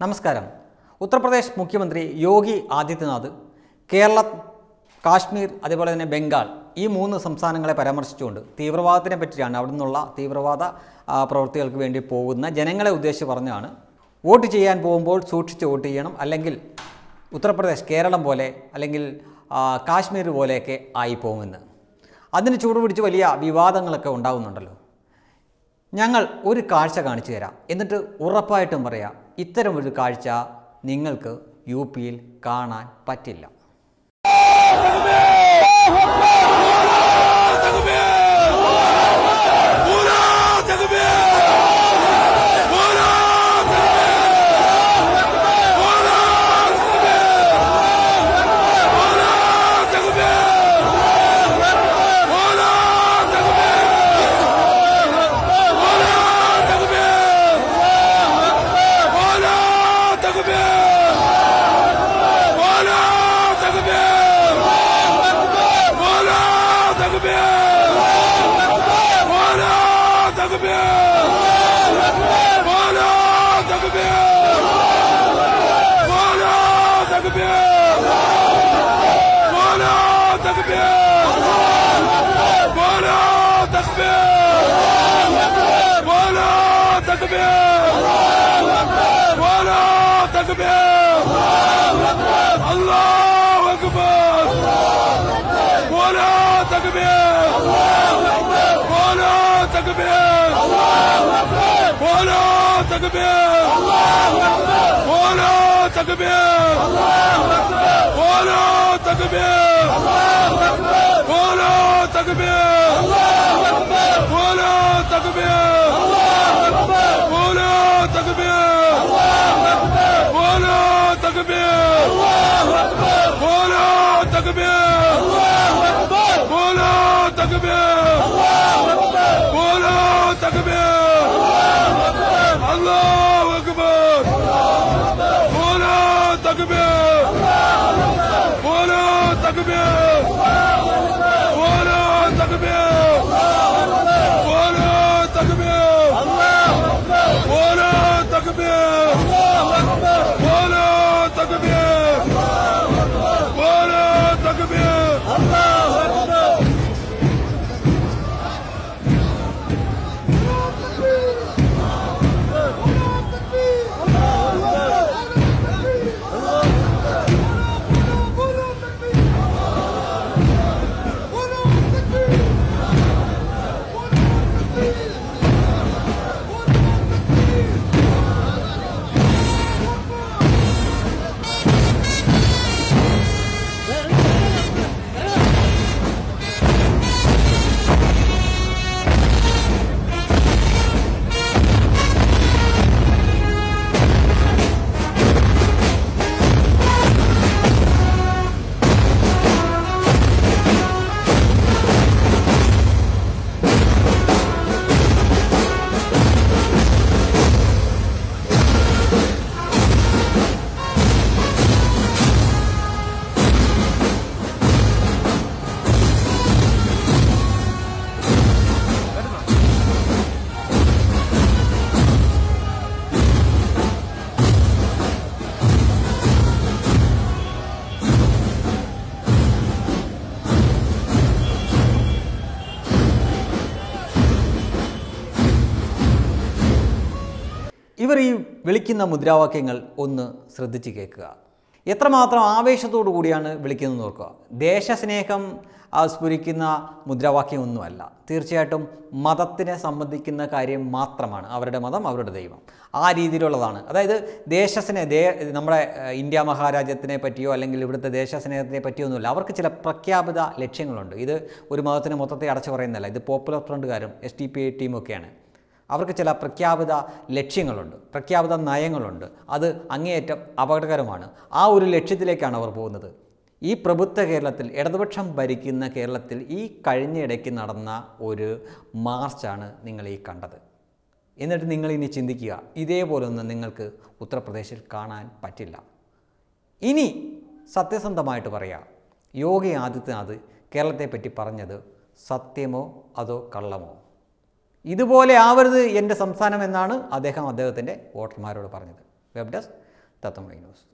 നമസ്കാരം. ഉത്തർപ്രദേശ് മുഖ്യമന്ത്രി യോഗി ആദിത്യനാഥ് കേരള കാശ്മീർ അതേപോലെ തന്നെ ബംഗാൾ ഈ മൂന്ന് സംസ്ഥാനങ്ങളെ പരാമർശിച്ചുകൊണ്ട് തീവ്രവാദത്തിനെ പറ്റിയാണ് അവിടെ നിന്നുള്ള തീവ്രവാദ പ്രവൃത്തികൾക്ക് വേണ്ടി പോകുന്ന ജനങ്ങളെ ഉദ്ദേശിച്ച് പറഞ്ഞാണ് വോട്ട് ചെയ്യാൻ പോകുമ്പോൾ സൂക്ഷിച്ച് വോട്ട് ചെയ്യണം അല്ലെങ്കിൽ ഉത്തർപ്രദേശ് കേരളം പോലെ അല്ലെങ്കിൽ കാശ്മീർ പോലെയൊക്കെ ആയിപ്പോകുമെന്ന് അതിന് ചൂടുപിടിച്ച് വലിയ വിവാദങ്ങളൊക്കെ ഉണ്ടാകുന്നുണ്ടല്ലോ ഞങ്ങൾ ഒരു കാഴ്ച കാണിച്ചു തരാം. എന്നിട്ട് ഉറപ്പായിട്ടും പറയാം ഇത്തരം ഒരു കാഴ്ച നിങ്ങൾക്ക് യു പിയിൽ കാണാൻ പറ്റില്ല. تكبير الله أكبر ولا تكبير الله أكبر ولا تكبير الله أكبر ولا تكبير الله أكبر ولا تكبير الله أكبر ولا تكبير الله أكبر ولا تكبير الله أكبر ولا تكبير الله أكبر ولا تكبير الله أكبر ولا تكبير الله تكبير الله أكبر. ولا تكبير. ولا تكبير. ولا تكبير. ولا تكبير. ولا تكبير. ഇവർ ഈ വിളിക്കുന്ന മുദ്രാവാക്യങ്ങൾ ഒന്ന് ശ്രദ്ധിച്ച് കേൾക്കുക. എത്രമാത്രം ആവേശത്തോടു കൂടിയാണ് വിളിക്കുന്നത് നോക്കുക ദേശസ്നേഹം സ്ഫുരിക്കുന്ന മുദ്രാവാക്യം ഒന്നുമല്ല. തീർച്ചയായിട്ടും മതത്തിനെ സംബന്ധിക്കുന്ന കാര്യം മാത്രമാണ് അവരുടെ മതം അവരുടെ ദൈവം. ആ രീതിയിലുള്ളതാണ്. അതായത് ദേശസ്നേഹ ദേ നമ്മുടെ ഇന്ത്യ മഹാരാജ്യത്തിനെ പറ്റിയോ അല്ലെങ്കിൽ ഇവിടുത്തെ ദേശസ്നേഹത്തിനെ പറ്റിയോ ഒന്നുമില്ല. അവർക്ക് ചില പ്രഖ്യാപിത ലക്ഷ്യങ്ങളുണ്ട്. ഇത് ഒരു മതത്തിന് മൊത്തത്തെ അടച്ചു പറയുന്നതല്ല. ഇത് പോപ്പുലർ ഫ്രണ്ടുകാരും എസ് ടി പി ടീമൊക്കെയാണ് അവർക്ക് ചില പ്രഖ്യാപിത ലക്ഷ്യങ്ങളുണ്ട് പ്രഖ്യാപിത നയങ്ങളുണ്ട്. അത് അങ്ങേയറ്റം അപകടകരമാണ്. ആ ഒരു ലക്ഷ്യത്തിലേക്കാണ് അവർ പോകുന്നത്. ഈ പ്രബുദ്ധ കേരളത്തിൽ ഇടതുപക്ഷം ഭരിക്കുന്ന കേരളത്തിൽ ഈ കഴിഞ്ഞിടയ്ക്ക് നടന്ന ഒരു മാർച്ചാണ് നിങ്ങൾ ഈ കണ്ടത്. എന്നിട്ട് നിങ്ങൾ ഇനി ചിന്തിക്കുക ഇതേപോലൊന്നും നിങ്ങൾക്ക് ഉത്തർപ്രദേശിൽ കാണാൻ പറ്റില്ല. ഇനി സത്യസന്ധമായിട്ട് പറയാം യോഗി ആദിത്യനാഥ് കേരളത്തെപ്പറ്റി പറഞ്ഞത് സത്യമോ അതോ കള്ളമോ? ഇതുപോലെ ആവരുത് എന്റെ സംസ്ഥാനം എന്നാണ് അദ്ദേഹം അദ്ദേഹത്തിന്റെ വോട്ടർമാരോട് പറഞ്ഞത്. Web desk തത്തമണി news